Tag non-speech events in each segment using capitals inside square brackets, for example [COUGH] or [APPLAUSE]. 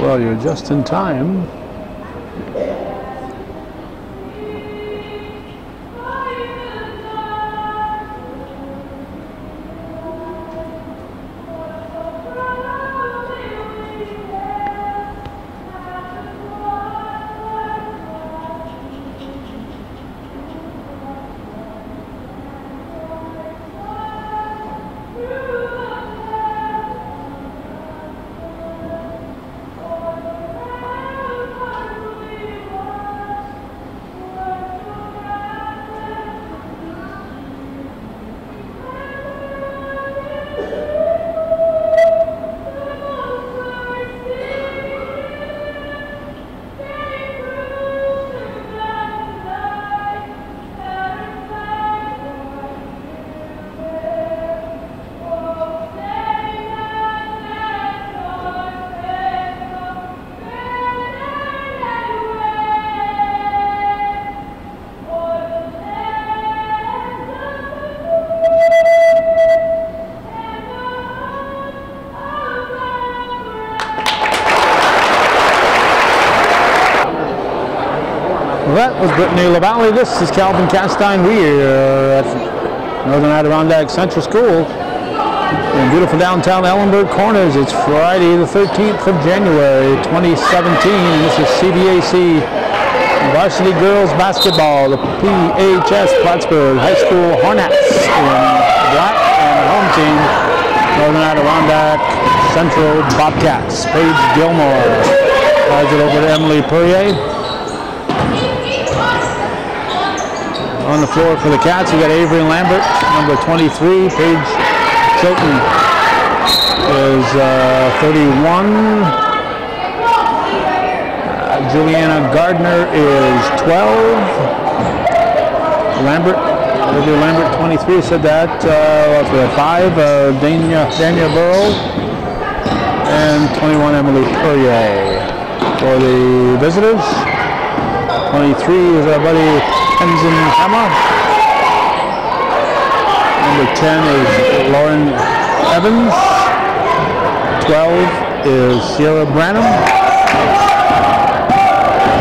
Well, you're just in time. Was Brittany LaValle. This is Calvin Castine. We are uh, at Northern Adirondack Central School in beautiful downtown Ellenburg Corners. It's Friday the 13th of January 2017 and this is CVAC Varsity Girls Basketball, the PHS Plattsburgh High School Hornets in black and home team Northern Adirondack Central Bobcats. Paige Gilmore flies it over to Emily Perrier. On the floor for the Cats, we got Avery Lambert, number 23. Paige Chilton is uh, 31. Uh, Juliana Gardner is 12. Lambert, Olivia Lambert, 23, said that. Uh, what's that, five? Uh, Dania, Dania Burrow. And 21, Emily Perrier. For the visitors, 23 is our buddy Tenzin Pema. Number 10 is Lauren Evans. 12 is Sierra Branham.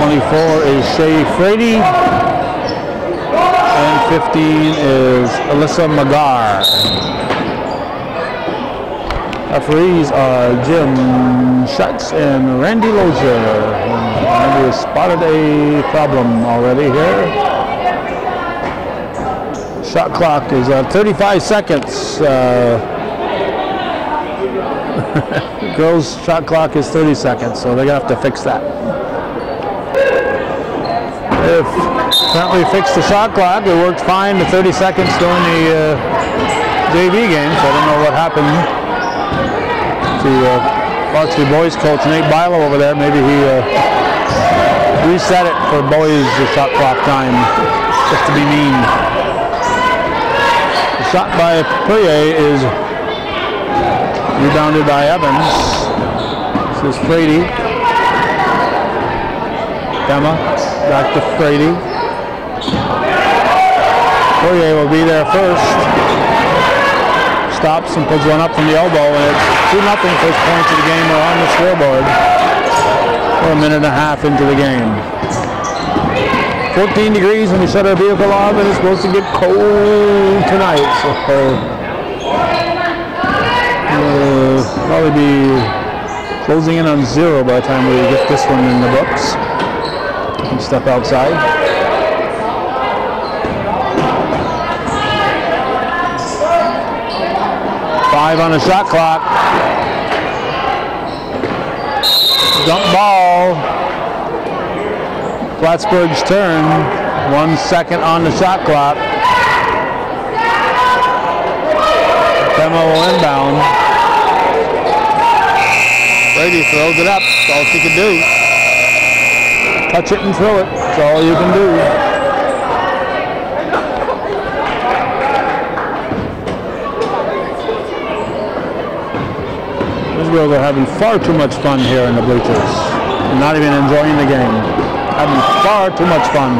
24 is Shay Frady. And 15 is Alyssa Magar. Referees are Jim Schutz and Randy Lozier. Randy spotted a problem already here. Shot clock is uh, 35 seconds. Uh, [LAUGHS] girls' shot clock is 30 seconds, so they're gonna have to fix that. If apparently fixed the shot clock, it worked fine the 30 seconds during the uh, JV game. So I don't know what happened to uh, varsity boys coach Nate Bilo over there. Maybe he uh, reset it for boys shot clock time, just to be mean shot by Perrier is rebounded by Evans. This is Frady. Emma, back to Frady. Perrier will be there first. Stops and puts one up from the elbow, and it's 2 nothing first points of the game are on the scoreboard. We're a minute and a half into the game. 14 degrees when we shut our vehicle off and it's supposed to get cold tonight. So uh, probably be closing in on zero by the time we get this one in the books and step outside. Five on the shot clock. Dump ball. Plattsburgh's turn. One second on the shot clock. Pema will inbound. Frady throws it up. That's all she can do. Touch it and throw it. That's all you can do. These are having far too much fun here in the bleachers. Not even enjoying the game having far too much fun.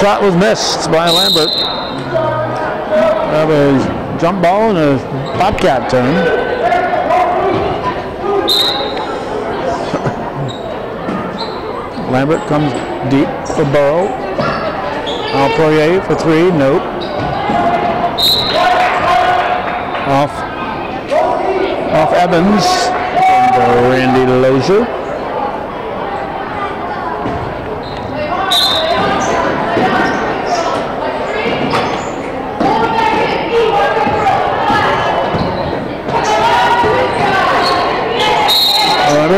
Shot was missed by Lambert. That was jump ball and a Bobcat turn. [LAUGHS] Lambert comes deep for Burrow. Al Poirier for three, nope. Off, off Evans and Randy Lozier.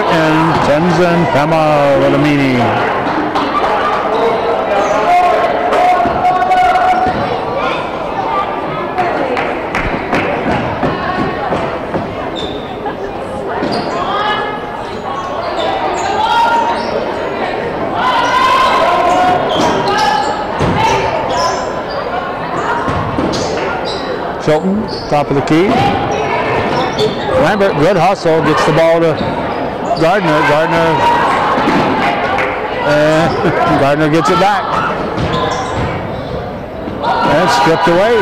and Tenzin Pema Rodamini. Chilton, top of the key. Lambert, good hustle, gets the ball to Gardner. Gardner. Uh, [LAUGHS] Gardner gets it back. And stripped away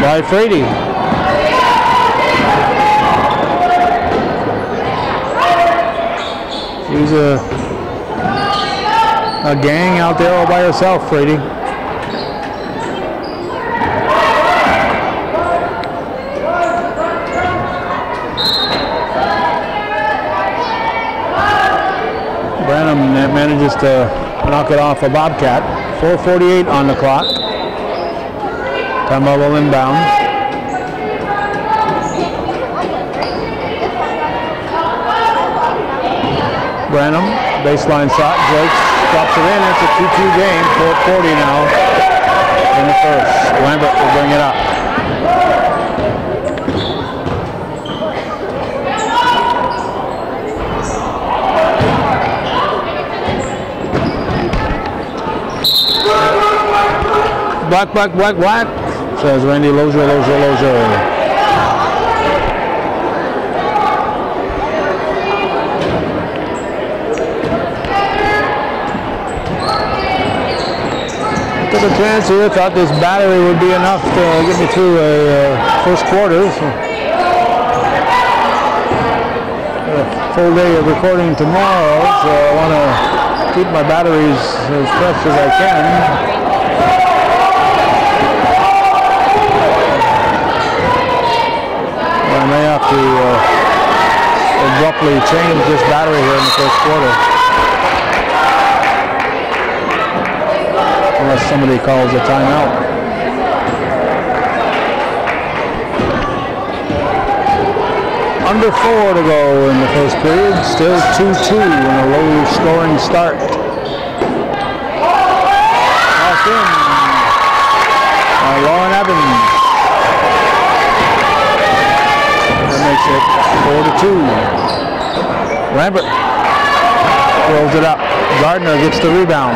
by Frady. She's a, a gang out there all by herself, Frady. Manages to uh, knock it off a Bobcat. 4.48 on the clock. Will inbound. Branham, baseline shot, Jakes drops it in. It's a 2-2 game, 4.40 now in the first. Lambert will bring it up. Black, black, black, black, says Randy Lozier, Lozier, Lozier. Took a chance here, thought this battery would be enough to get me through a uh, first quarter. So. A full day of recording tomorrow, so I want to keep my batteries as fresh as I can. May have to uh, abruptly change this battery here in the first quarter. Unless somebody calls a timeout. Under four to go in the first period. Still 2-2 in a low scoring start. Off in by Lauren Evans. makes it four to two. Lambert throws it up. Gardner gets the rebound.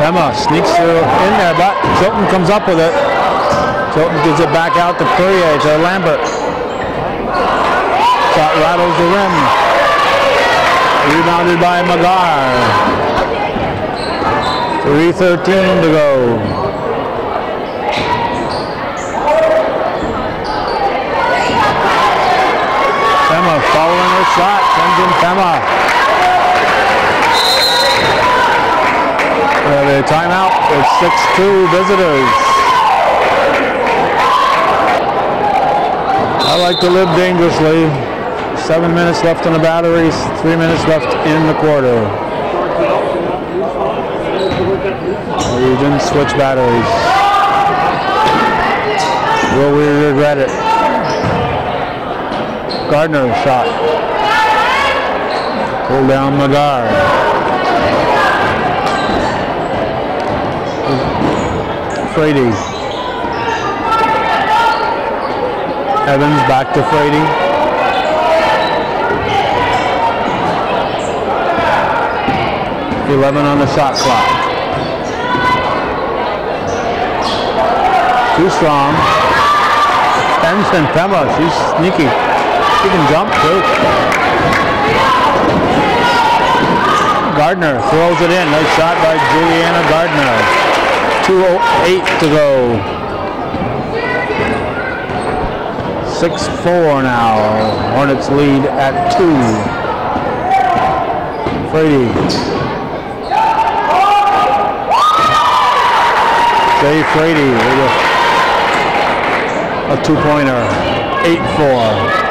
Emma sneaks in there, but Chilton comes up with it. Chilton gives it back out to Courier to Lambert. Shot rattles the rim. Rebounded by Magar. 3.13 to go. following her shot, sends in. We have a timeout. It's 6-2 visitors. I like to live dangerously. Seven minutes left on the batteries, three minutes left in the quarter. We didn't switch batteries. Will we regret it? Gardner shot. Pull down Magar. Frady. Evans back to Frady. Eleven on the shot clock. Too strong. Tenzin Pema, she's sneaky. She can jump too. Gardner throws it in. Nice shot by Juliana Gardner. 2.08 to go. 6-4 now. Hornets lead at 2. Frady. Shay Frady with a, a two-pointer. 8-4.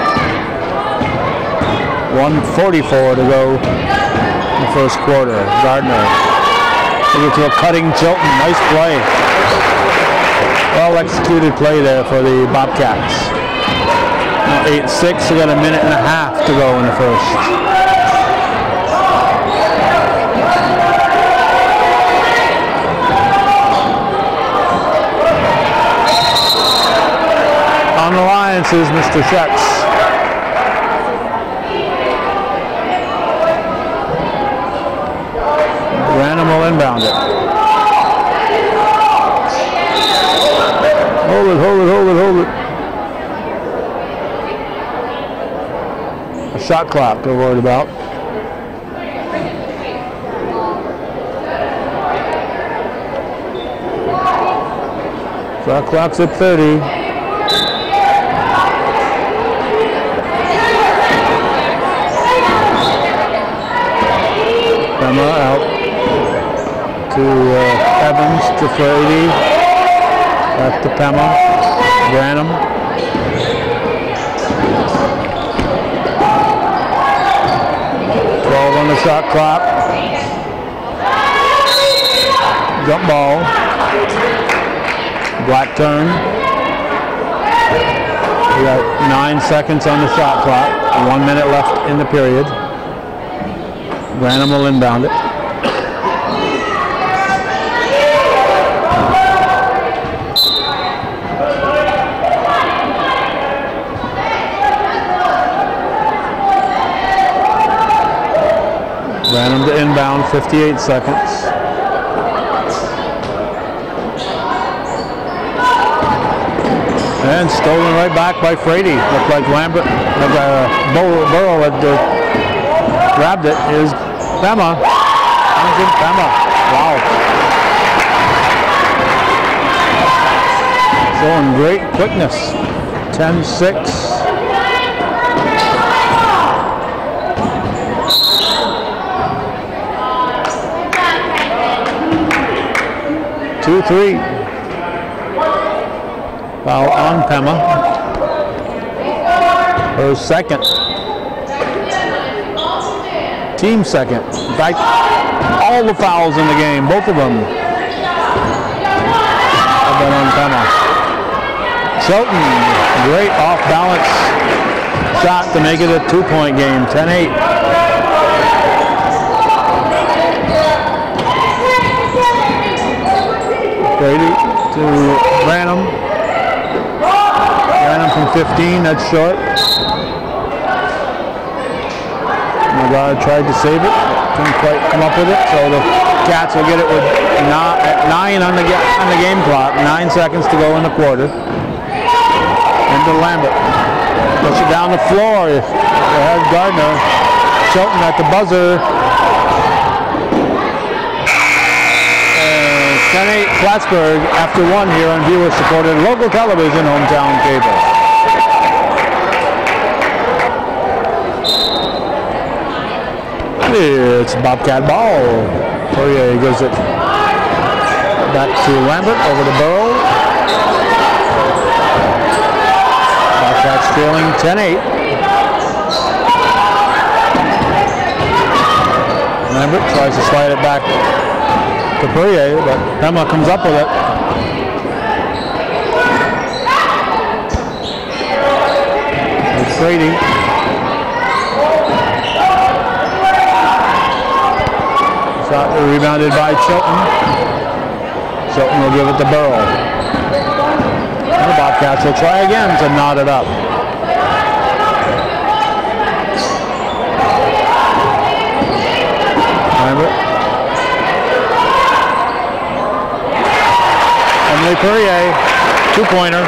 144 to go in the first quarter. Gardner. It to a cutting Chilton. Nice play. Well executed play there for the Bobcats. 8-6, we got a minute and a half to go in the first. On the Mr. Schetz. Will inbound it. Hold it, hold it, hold it, hold it. A shot clock they're worried about. Shot clock's at 30. Emma out to uh, Evans, to Frady, back to Pema, Branham. Twelve on the shot clock. Jump ball. Black turn. We got nine seconds on the shot clock. One minute left in the period. Branham will inbound it. Branham to inbound, 58 seconds. And stolen right back by Frady. Looked like Lambert, uh, Burrow had uh, grabbed it. Is Pema. Pema. Wow. Showing great quickness. 10-6. Two, three. Foul on Pema. Her second. Team second. In fact, all the fouls in the game, both of them have been on Pema. Chilton, great off balance shot to make it a two point game, 10-8. Frady to Branham. Branham from 15, that's short. Magar tried to save it, couldn't quite come up with it, so the Cats will get it with nine on the, on the game clock, nine seconds to go in the quarter. Into Lambert. Push it down the floor. There's Gardner. Chilton at the buzzer. 10-8 Plattsburgh after one here on viewer-supported local television, hometown cable. It's Bobcat ball. Poirier gives it back to Lambert over to Burrow. Bobcats trailing 10-8. Lambert tries to slide it back Capurier, but Emma comes up with it. It's Frady. Shot rebounded by Chilton. Chilton will give it to Burrow. The Bobcats will try again to knot it up. Remember, Emily Perrier, two-pointer,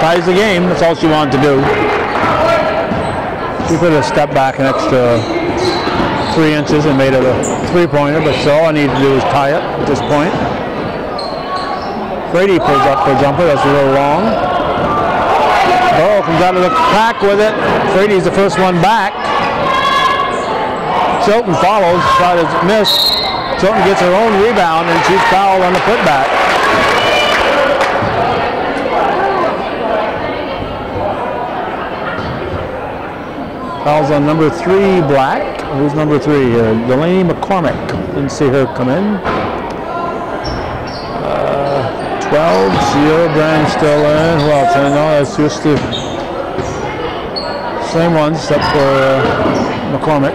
ties the game. That's all she wanted to do. She could have stepped back an extra three inches and made it a three-pointer, but so all I need to do is tie it at this point. Frady pulls up for a jumper. That's a little long. Burrow comes out of the pack with it. Frady's the first one back. Chilton follows, tries to miss. Chilton gets her own rebound and she's fouled on the putback. Fouls on number three, Black. Who's number three? Delaney McCormick. Didn't see her come in. Uh, 12, Sierra Brand still in. Who else? I know that's just the same ones except for uh, McCormick.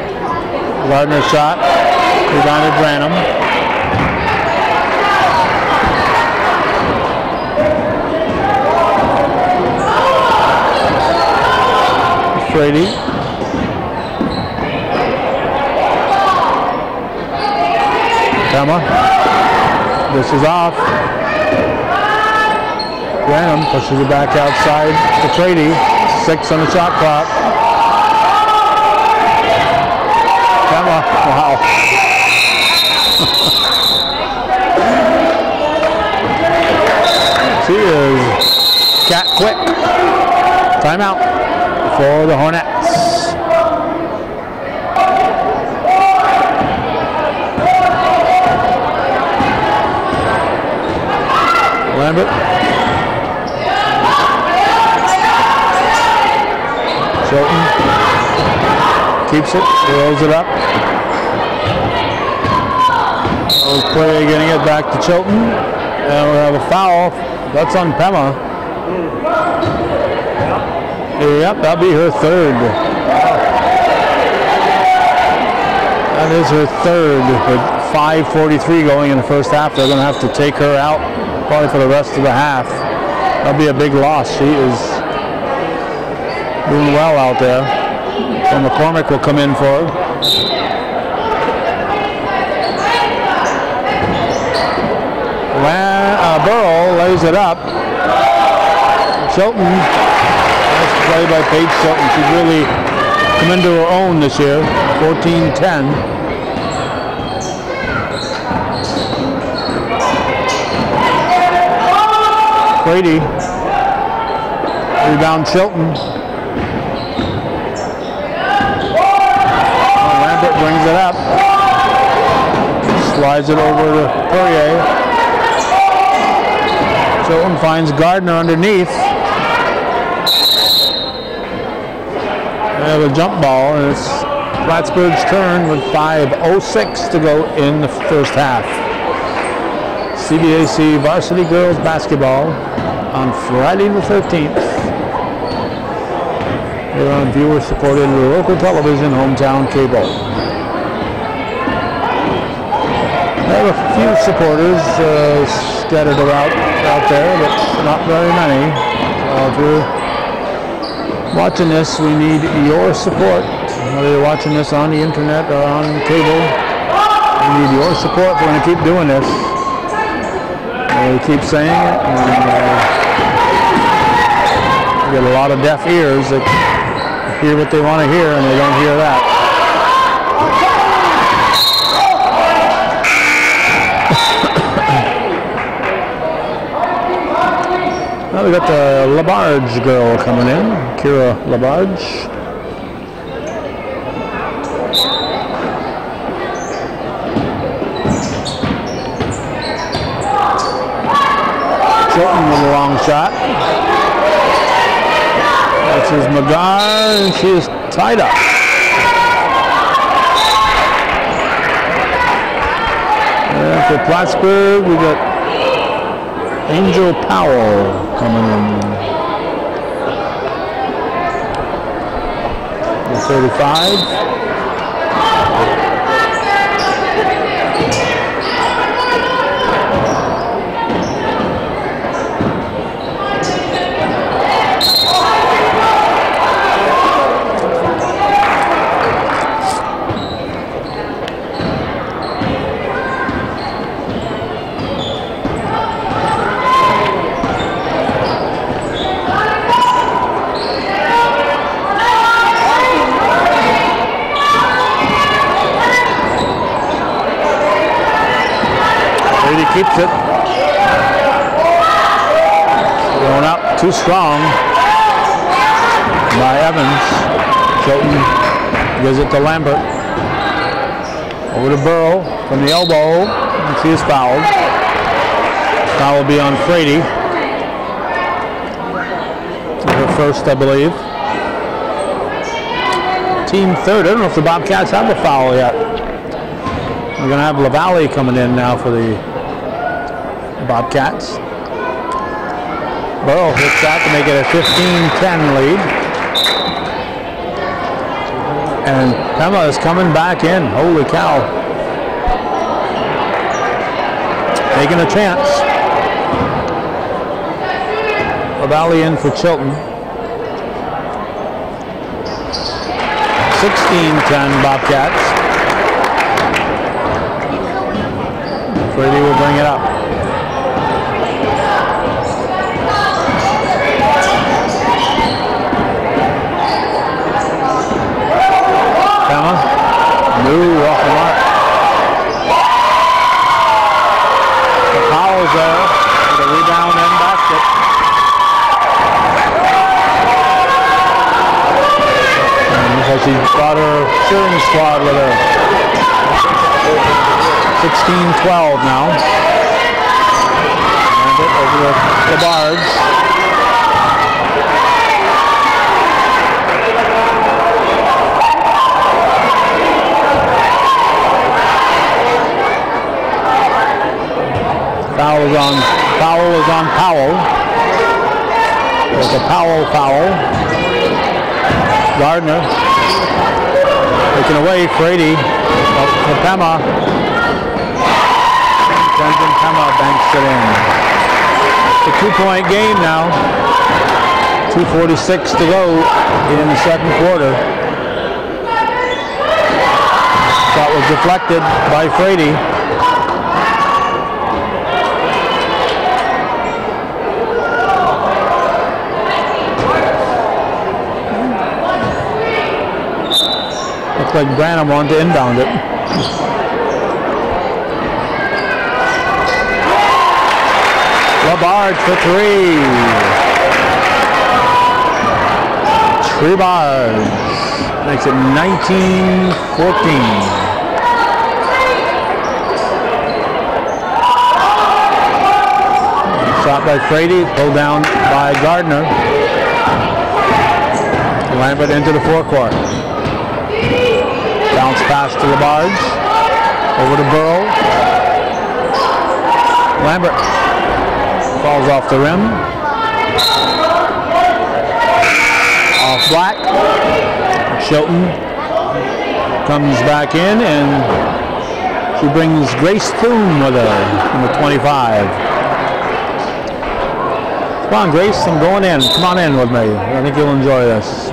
Gardner shot. Rebounded Branham. Frady. Emma. This is off. Branham pushes it back outside to Frady. Six on the shot clock. Emma, wow. [LAUGHS] she is cat quick. Timeout for the Hornets. Lambert. Chilton keeps it, throws it up. Play getting it back to Chilton. And we have a foul. That's on Pema. Yep, that'll be her third. That is her third with 5.43 going in the first half. They're going to have to take her out probably for the rest of the half. That'll be a big loss. She is doing well out there. So McCormick will come in for her. uh, Burrow lays it up. Chilton, nice play by Paige Chilton. She's really come into her own this year, 14-10. Frady. Rebound Chilton. Lambert brings it up. Slides it over to Poirier. Chilton finds Gardner underneath. Have a jump ball and it's Plattsburgh's turn with 5.06 to go in the first half. CVAC Varsity Girls Basketball on Friday the 13th. They're on viewer-supported local television, hometown cable. They have a few supporters uh, scattered about out there, but not very many. Uh, if you're watching this, we need your support. Whether you're watching this on the internet or on cable, we need your support. We're going to keep doing this. We keep saying it. And, uh, get a lot of deaf ears that hear what they want to hear and they don't hear that. Now we got the Labarge girl coming in, Kira Labarge. Chilton with a long shot. This is Magar, and she is tied up. And for Plattsburgh, we got Angel Powell coming in. The 35. Keeps it. too strong by Evans. Chilton gives it to Lambert. Over to Burrow from the elbow. And she is fouled. Foul will be on Frady. Her first, I believe. Team third. I don't know if the Bobcats have a foul yet. We're going to have LaValle coming in now for the Bobcats. Burrow hits that to make it a 15-10 lead. And Pema is coming back in. Holy cow. Taking a chance. Valley in for Chilton. 16-10 Bobcats. Frady will bring it up. Pema. No, off the mark. The Powell's there with a rebound and basket. And looks like her cheering squad with her. 16-12 now. And it over the, the Bards. Foul is on foul is on Powell. It's a Powell foul. Gardner taken away. Frady oh, up to Pema. Tenzin Pema banks it in. It's a two-point game now. 2.46 to go in the second quarter. Shot was deflected by Frady. Looks like Branham wanted to inbound it. Labarge for three. Trebard makes it 19-14. Shot by Frady, pulled down by Gardner. Lambert into the forecourt. Bounce pass to Labarge. Over to Burrow. Lambert falls off the rim. Off Black. Chilton comes back in and she brings Grace Thune with her, number 25. Come on, Grace, I'm going in. Come on in with me. I think you'll enjoy this.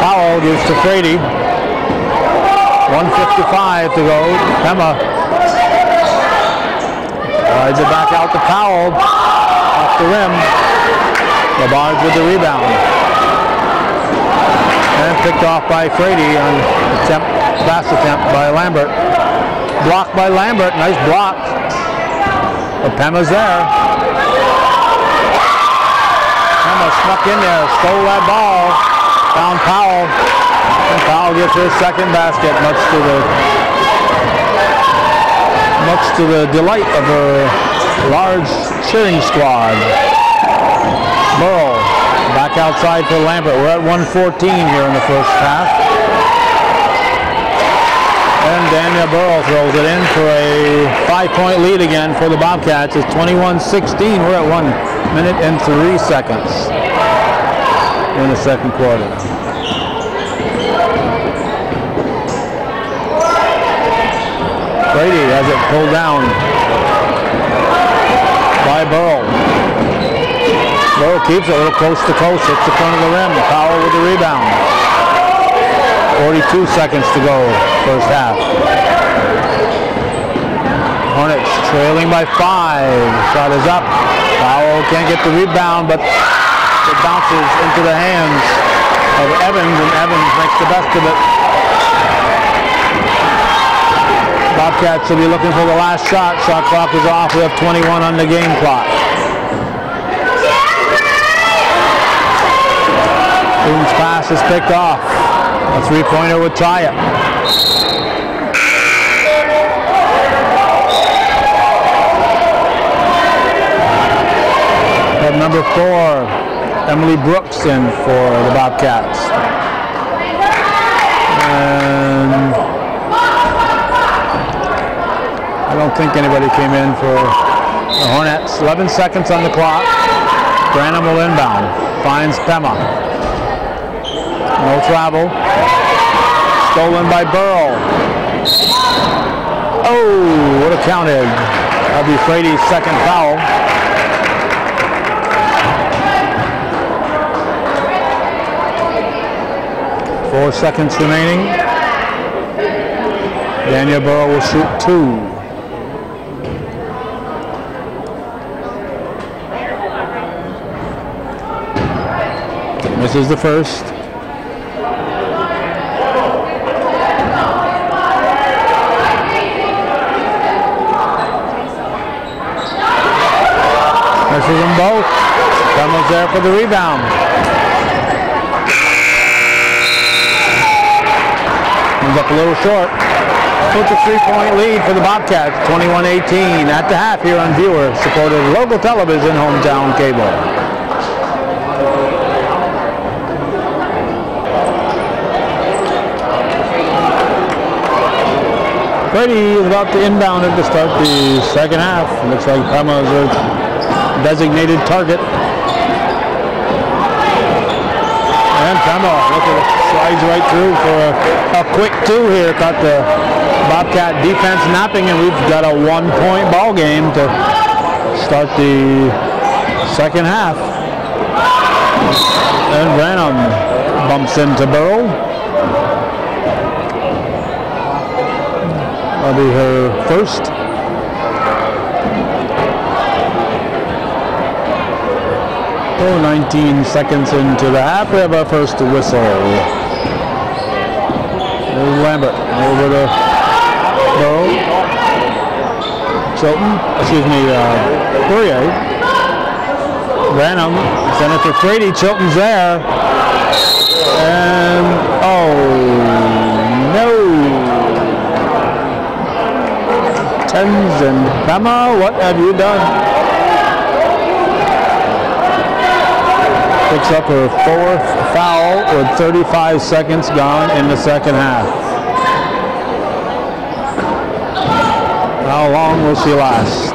Powell gives to Frady. 155 to go. Pema rides it back out to Powell. Off the rim. Labarge with the rebound. And picked off by Frady on attempt, pass attempt by Lambert. Blocked by Lambert. Nice block. But Pema's there. Pema snuck in there, stole that ball. Found Powell. And Powell gets his second basket, much to the much to the delight of her large cheering squad. Burrow back outside for Lambert. We're at 114 here in the first half. And Dania Burrow throws it in for a five-point lead again for the Bobcats. It's 21-16. We're at one minute and three seconds in the second quarter. Frady has it pulled down by Burrow. Burrow keeps it a little close to coast. Hits the front of the rim. Powell with the rebound. 42 seconds to go first half. Hornets trailing by five. Shot is up. Powell can't get the rebound, but it bounces into the hands of Evans, and Evans makes the best of it. Bobcats will be looking for the last shot. Shot clock is off. We have 21 on the game clock. Boone's pass is picked off. A three-pointer would tie it. Number four, Emily Brooks in for the Bobcats. And I don't think anybody came in for the Hornets. 11 seconds on the clock. Branham will inbound. Finds Pema. No travel. Stolen by Burl. Oh, would have counted. That'll be Frady's second foul. Four seconds remaining. Dania Burrow will shoot two. Misses the first. Misses them both. Someone's there for the rebound. Comes up a little short. Puts a three-point lead for the Bobcats, 21-18 at the half here on Viewer, supported local television, hometown cable. Frady is about to inbound it to start the second half. Looks like Pema is a designated target. And Pema, look at it, slides right through for a, a quick two here. Caught the Bobcat defense napping, and we've got a one-point ball game to start the second half. And Branham bumps into Burrow. That'll be her first. Oh, 19 seconds into the half, we have our first whistle. Lambert over to Burrow. Chilton, excuse me, uh, Fourier. Branham, sent it for Frady. Chilton's there. And, oh, no. Tenzin Pema, what have you done? Picks up her fourth foul with 35 seconds gone in the second half. How long will she last?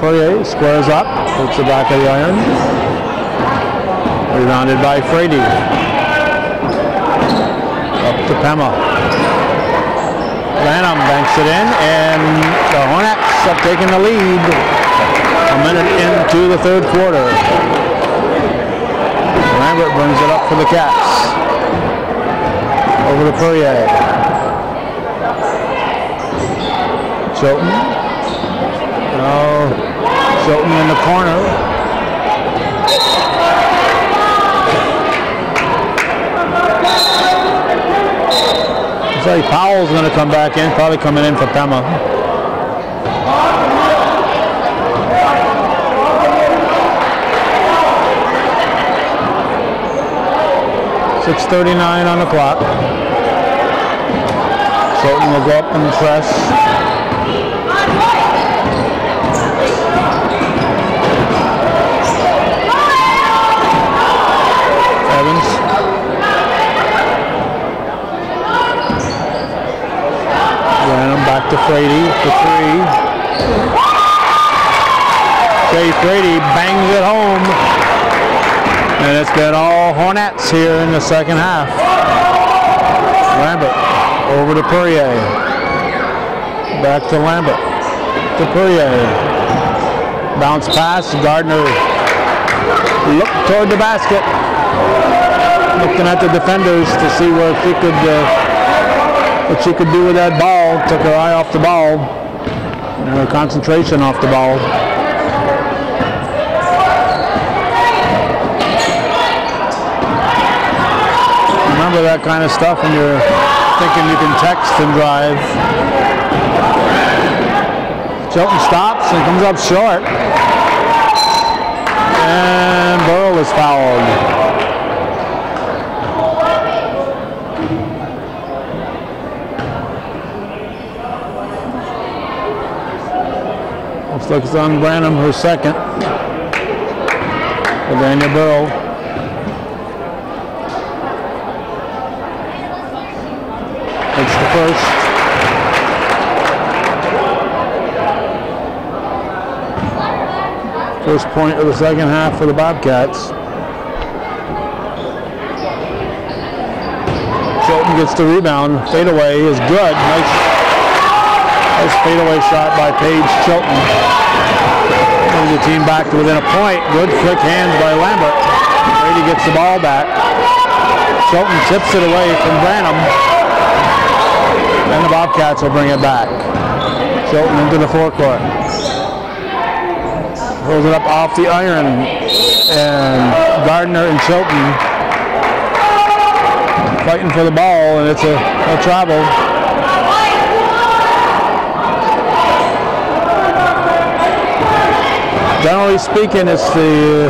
Fourier squares up, puts the back of the iron. Rebounded by Frady. Up to Pema. Banks it in, and the Hornets have taken the lead a minute into the third quarter. Lambert brings it up for the Cats. Over to Fourier. Chilton. Oh, Chilton in the corner. Powell's going to come back in, probably coming in for Pema. Six thirty-nine on the clock. Chilton will go up and press. Evans. Branham back to Frady for three. Shay Frady bangs it home. And it's been all Hornets here in the second half. Lambert over to Fourier. Back to Lambert. To Fourier. Bounce pass. Gardner look toward the basket. Looking at the defenders to see where she could uh, what she could do with that ball ball, took her eye off the ball, and her concentration off the ball. Remember that kind of stuff when you're thinking you can text and drive. Chilton stops and comes up short. And Burl is fouled. Looks on Branham, her second. For Dania Burrow. It's the first. First point of the second half for the Bobcats. Chilton gets the rebound. Fadeaway is good. Nice Nice fadeaway shot by Paige Chilton. Brings the team back to within a point. Good quick hands by Lambert. Brady gets the ball back. Chilton tips it away from Branham. And the Bobcats will bring it back. Chilton into the forecourt. Pulls it up off the iron. And Gardner and Chilton fighting for the ball, and it's a, a travel. Generally speaking, it's the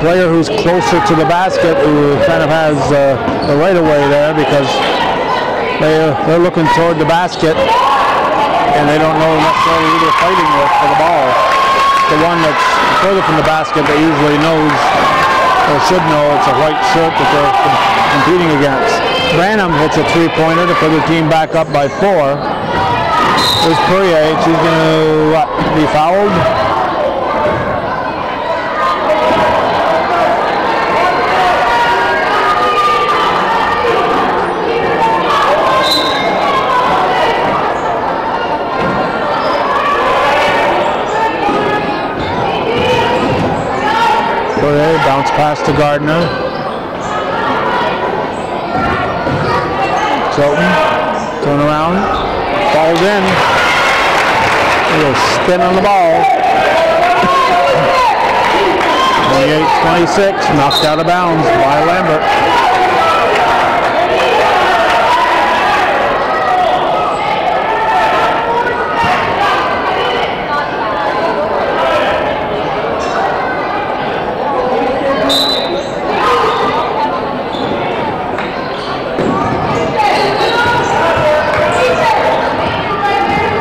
player who's closer to the basket who kind of has uh, the right of way there because they, they're looking toward the basket and they don't know necessarily who they're fighting with for the ball. The one that's further from the basket that usually knows or should know it's a white shirt that they're competing against. Branham hits a three-pointer to put the team back up by four. There's Poirier. She's going to be fouled. Bounce pass to Gardner. Chilton, turn around, falls in. A little spin on the ball. 28-26, knocked out of bounds by Lambert.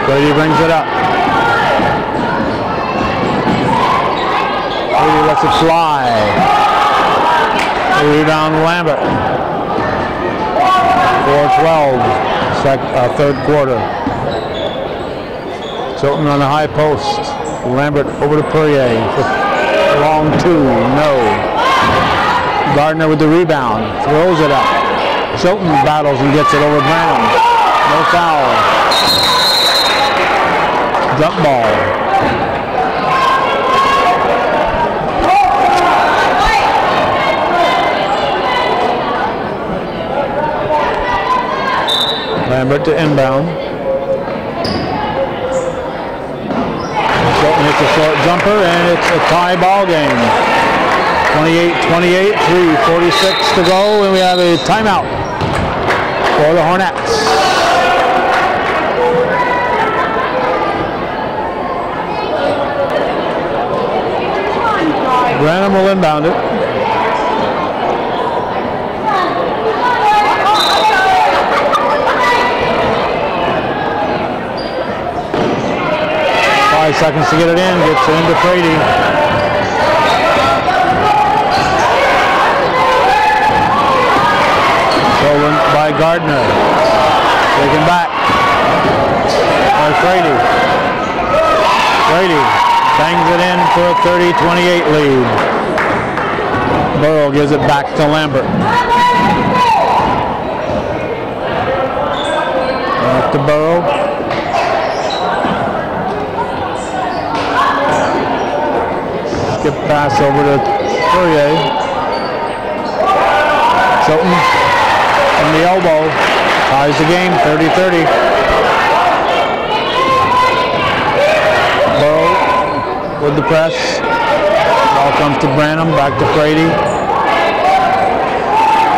Brady brings it up. Brady lets it fly. Rebound Lambert. 4-12, uh, third quarter. Chilton on the high post. Lambert over to Poirier. Long two, no. Gardner with the rebound, throws it up. Chilton battles and gets it over Brown. No foul jump ball. Lambert to inbound. Chilton hits a short jumper and it's a tie ball game. 28-28, 3.46 to go and we have a timeout for the Hornets. Branham will inbound it. Five seconds to get it in. Gets it into Brady. Stolen by Gardner. Taken back by Brady. Brady Bangs it in for a 30-28 lead. Burrow gives it back to Lambert. Back to Burrow. Skip pass over to Poirier. Chilton from the elbow. Ties the game 30-30. With the press. Ball comes to Branham, back to Frady.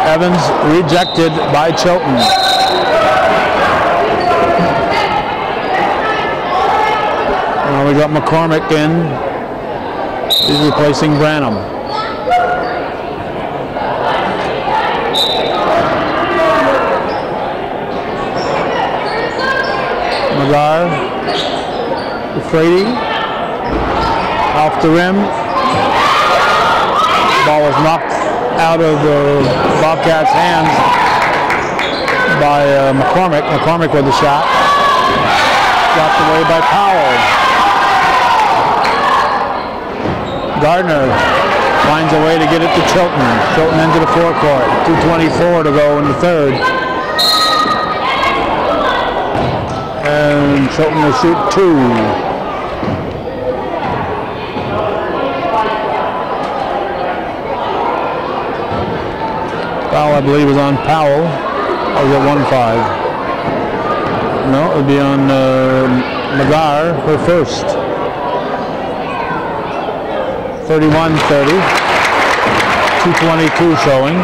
Evans rejected by Chilton. Now we got McCormick in. He's replacing Branham. Magar, Frady, the rim. Ball was knocked out of the Bobcats' hands by uh, McCormick. McCormick with the shot. Dropped away by Powell. Gardner finds a way to get it to Chilton. Chilton into the forecourt. 2.24 to go in the third. And Chilton will shoot two. Foul, I believe, is on Powell. Or is it 1-5? No, it would be on uh, Magar, her first. 31-30. 222 showing.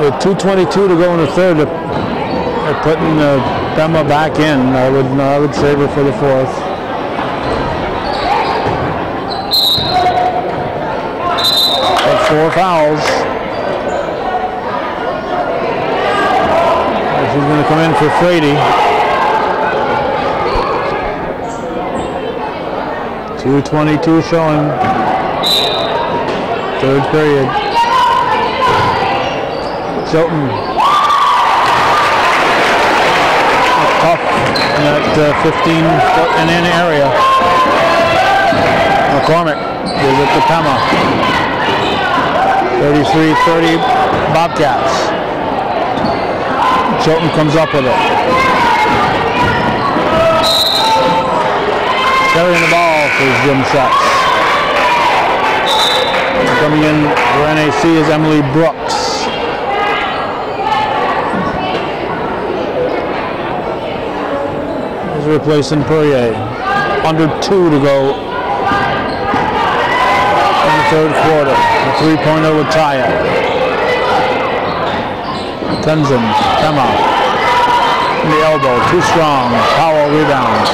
With 222 to go in the third, they're putting uh, Pema back in. I would I would save her for the fourth. Got four fouls. She's going to come in for Frady. Two twenty-two showing. Third period. Chilton. Tough in that uh, 15 foot and in area. McCormick gives it to Pema. 33-30 Bobcats. Chilton comes up with it. Carrying the ball for Jim Shucks. Coming in for NAC is Emily Brooks. Is replacing Poirier. Under two to go third quarter. The three-pointer tie it. Tenzin, Pema. In the elbow, too strong. Powell rebounds.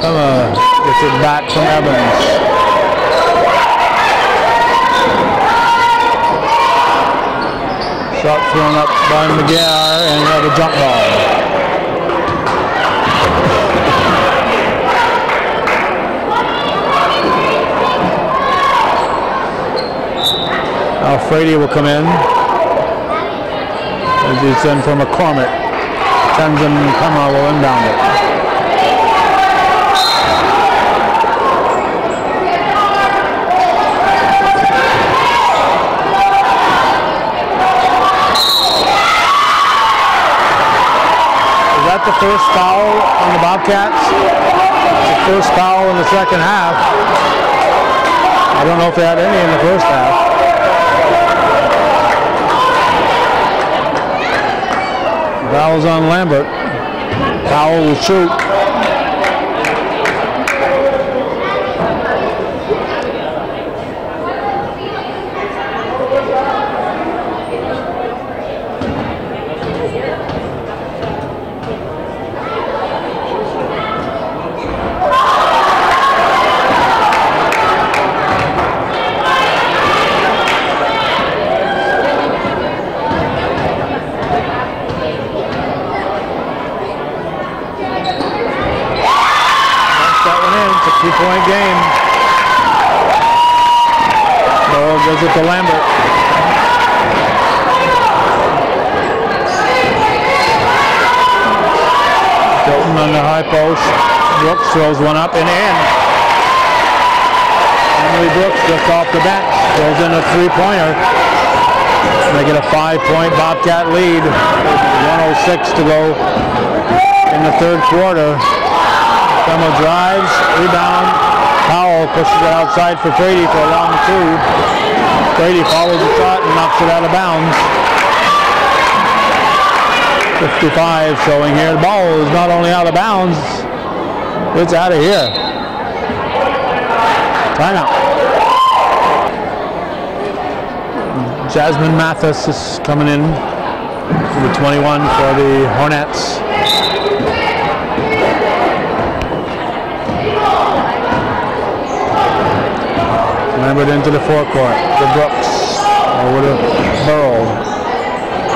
Pema gets it back from Evans. Shot thrown up by Magar and we have a jump ball. Frady will come in. As he's in for McCormick. Tenzin Pema will inbound it. Is that the first foul on the Bobcats? The first foul in the second half. I don't know if they had any in the first half. Foul's on Lambert. Powell will shoot. that one in. It's a two-point game. Ball goes it to Lambert. Chilton on the high post. Brooks throws one up and in. Emily Brooks just off the bench. Throws in a three-pointer. They get a five-point Bobcat lead. 106 to go in the third quarter. Pema drives, rebound. Powell pushes it outside for Brady for a long two. Brady follows the shot and knocks it out of bounds. 55 showing here. The ball is not only out of bounds, it's out of here. Timeout. Jasmine Mathis is coming in for the 21 for the Hornets. Lambert into the forecourt. The Brooks over to Burrow.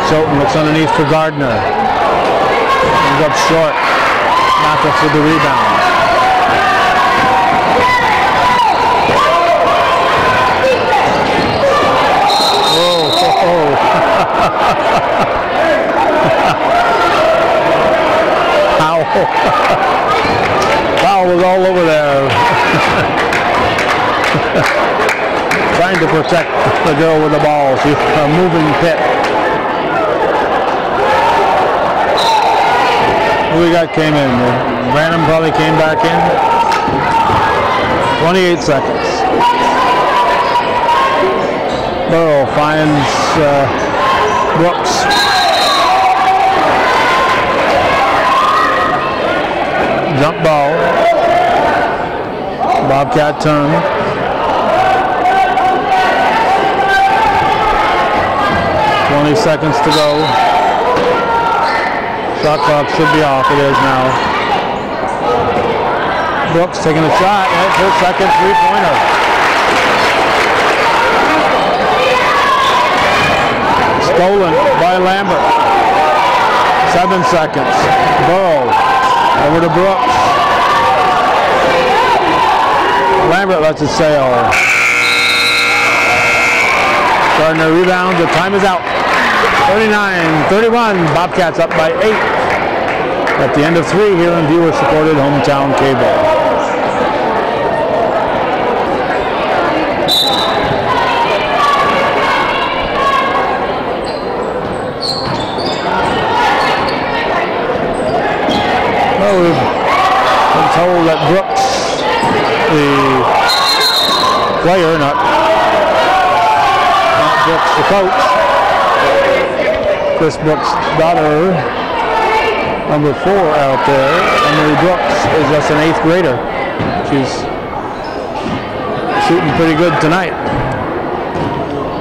Chilton looks underneath for Gardner. Ends up short. Mathis with the rebound. [LAUGHS] [LAUGHS] Foul. [LAUGHS] Foul was all over there. [LAUGHS] Trying to protect the girl with the ball. She's a moving pit. Who we got came in? Branham probably came back in. 28 seconds. Burrow finds uh, Brooks. Jump ball. Bobcat turn. Twenty seconds to go. Shot clock should be off. It is now. Brooks taking a shot. And first second three-pointer. Stolen by Lambert. Seven seconds. Burrow over to Brooks. Lambert lets it sail. Gardner rebounds. The time is out. 39-31. Bobcats up by eight. At the end of three here in viewer-supported hometown cable. Well, we've been told that Brooks, the player, not, not Brooks, the coach, Chris Brooks' daughter, number four out there, Emily Brooks, is just an eighth grader. She's shooting pretty good tonight.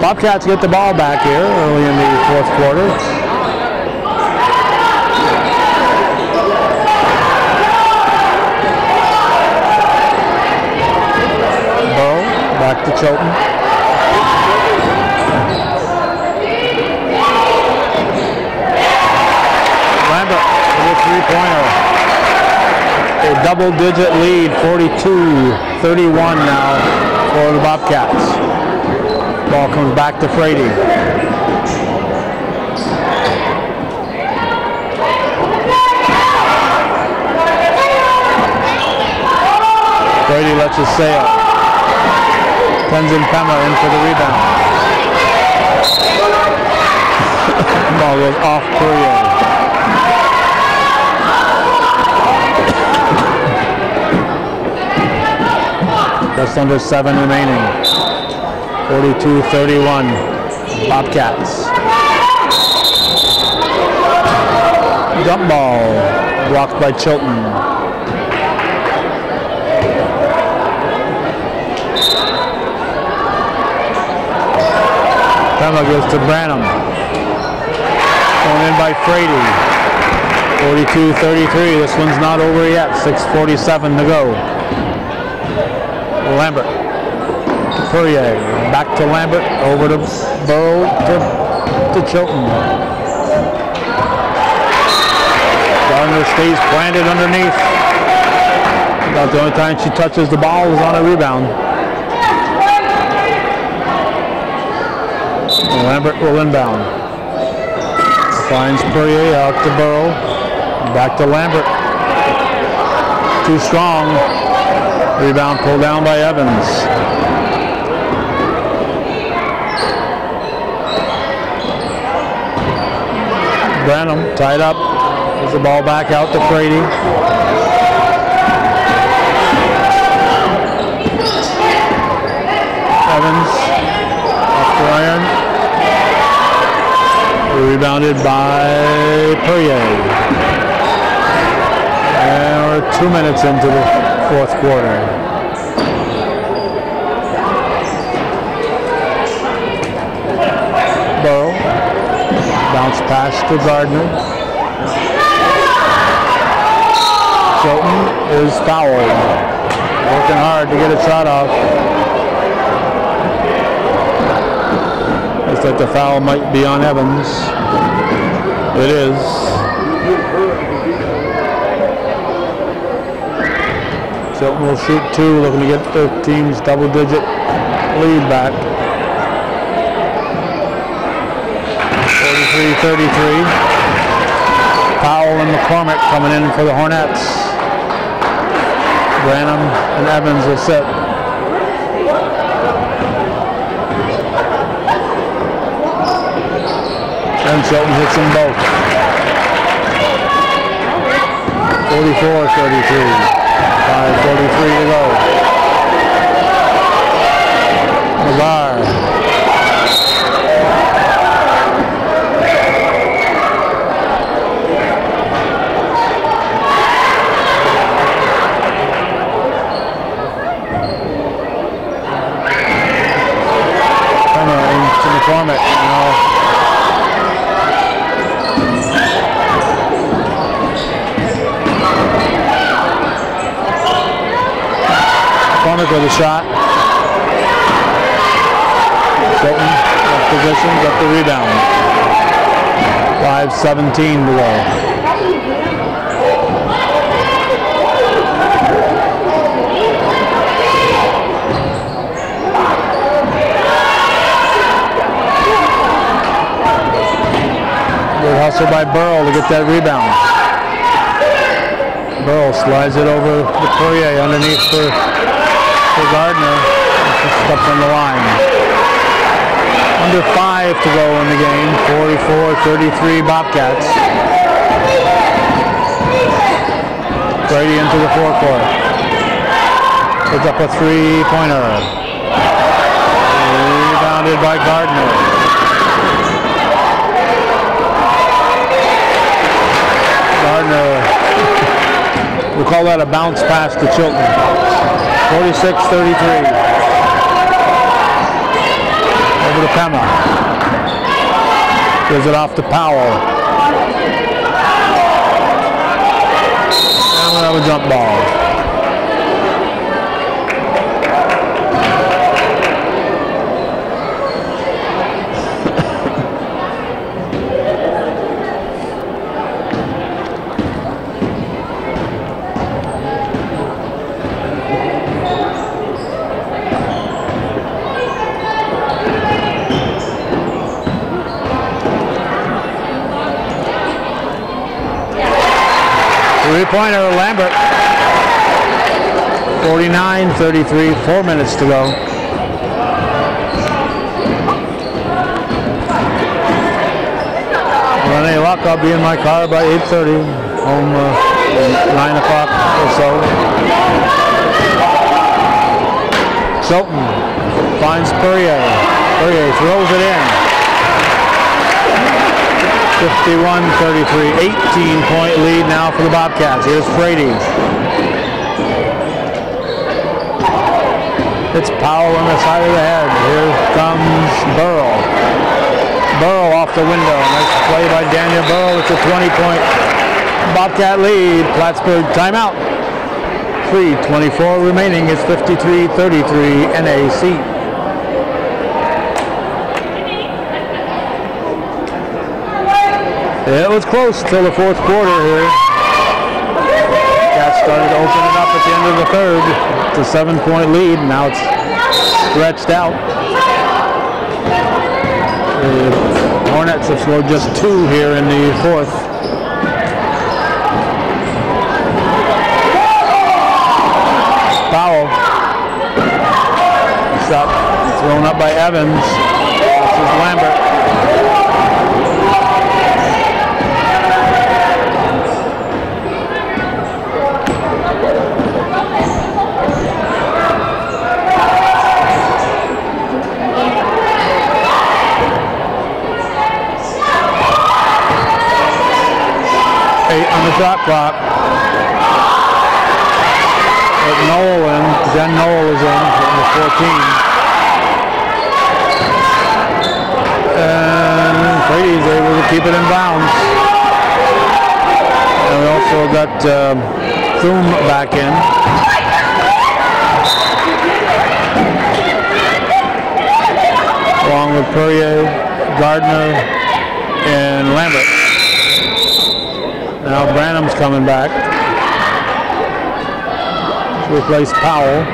Bobcats get the ball back here early in the fourth quarter. back to Chilton. Lambert with a three-pointer. Double-digit lead, 42-31 now for the Bobcats. Ball comes back to Frady. Frady lets it sail. Tenzin Pema in for the rebound. [LAUGHS] Ball goes off Poirier. Just under seven remaining. 42-31. Bobcats. Dump ball blocked by Chilton. Pema goes to Branham. Going in by Frady. 42-33. This one's not over yet. 6.47 to go. Lambert. Courier. Back to Lambert. Over to Burrow to, to Chilton. Gardner stays planted underneath. About the only time she touches the ball is on a rebound. Lambert will inbound. Finds Poirier out to Burrow. Back to Lambert. Too strong. Rebound pulled down by Evans. Branham tied up. Gives the ball back out to Frady. Evans off the iron. Rebounded by Poirier. And we're two minutes into the fourth quarter. Bounce pass to Gardner. Chilton is fouled. Working hard to get a shot off. Looks like the foul might be on Evans. It is. Will shoot two, looking to get the team's double-digit lead back. 43-33. Powell and McCormick coming in for the Hornets. Branham and Evans will sit. And Chilton hits them both. 44-33. 5.43 to go. Magar. to McCormick. You McCormick the shot. Chilton left position, got the rebound. 5-17 to go. Good hustle by Burl to get that rebound. Burl slides it over to Poirier underneath for Gardner. Just on the line. Under five to go in the game. 44-33 Bobcats. Brady into the forecourt. Puts up a three-pointer. Rebounded by Gardner. Gardner [LAUGHS] we call that a bounce pass to Chilton. 46-33. Over to Pema. Gives it off to Powell. And we'll have a jump ball. Three-pointer, Lambert. 49-33, four minutes to go. Any luck, I'll be in my car by 8.30, home uh, 9 o'clock or so. Chilton finds Poirier. Poirier throws it in. 51-33, 18 point lead now for the Bobcats. Here's Frady. It's Powell on the side of the head. Here comes Burrow. Burrow off the window. Nice play by Dania Burrow. It's a 20 point Bobcat lead. Plattsburgh timeout. 3.24 remaining. It's 53-33 NAC. It was close till the fourth quarter here. Cats started opening up at the end of the third. It's a seven-point lead. Now it's stretched out. The Hornets have scored just two here in the fourth. Foul. Shot thrown up by Evans. This is Lambert. eight on the shot clock. But Noel in, Jen Noel is in the 14. And Brady's able to keep it in bounds. And we also got um, Thum back in. Along with Poirier, Gardner, and Lambert. Now Branham's coming back to replace Powell.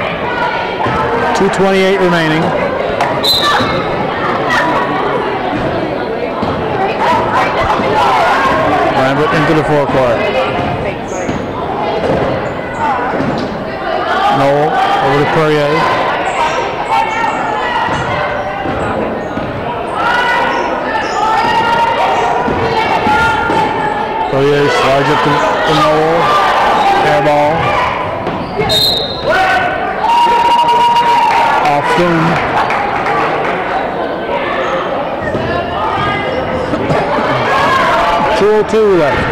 228 remaining. Lambert into the forecourt. Noel over to Poirier. Slides it to, to Noel. Air ball. Off Thune. Two oh two left.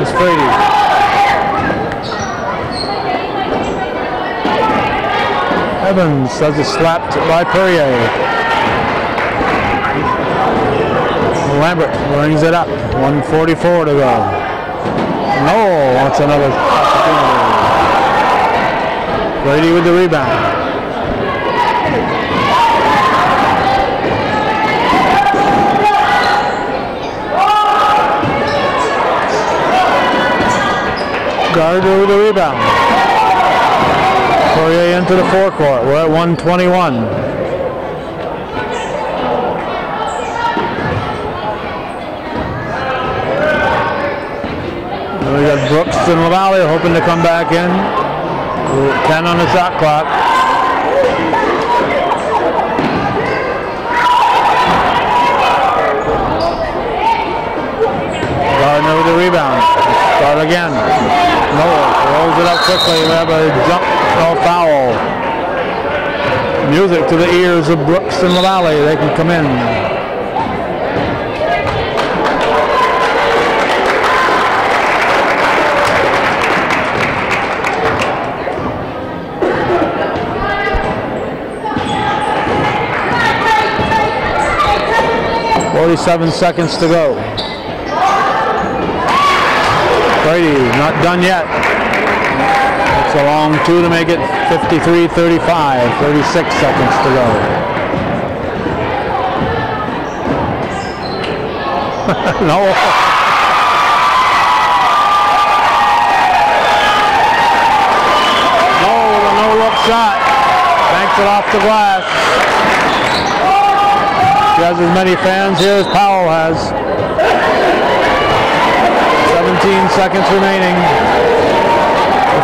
It's Frady. Evans does it slapped by Poirier. Lambert brings it up. 144 to go. No, wants another opportunity. Brady with the rebound. Gardner with the rebound. Poirier into the forecourt. We're at 121. We got Brooks and LaValle hoping to come back in. 10 on the shot clock. Gardner with the rebound. Start again. Noah rolls it up quickly. We have a jump no foul. Music to the ears of Brooks and LaValle. They can come in. Forty-seven seconds to go. Brady not done yet. It's a long two to make it 53-35. 36 seconds to go. [LAUGHS] no. No, the no look shot. Banks it off the glass. She has as many fans here as Powell has. 17 seconds remaining.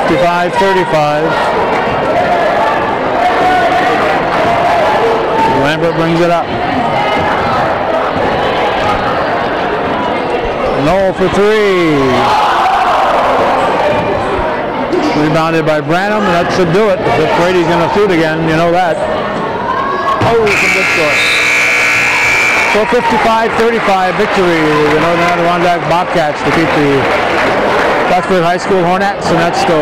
55-35. Lambert brings it up. Noel for three. Rebounded by Branham. That should do it. If Brady's going to shoot again, you know that. Oh, it's a good score. So 55-35 victory. The Northern Adirondack Bobcats defeat the Plattsburgh High School Hornets, and that's the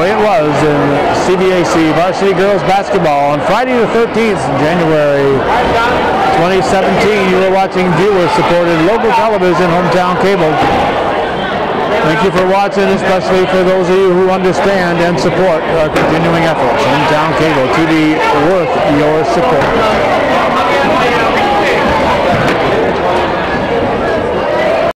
way it was in CVAC varsity girls basketball on Friday the 13th, January 2017. You were watching viewer-supported local television, hometown cable. Thank you for watching, especially for those of you who understand and support our continuing efforts. Hometown cable, TV worth your support.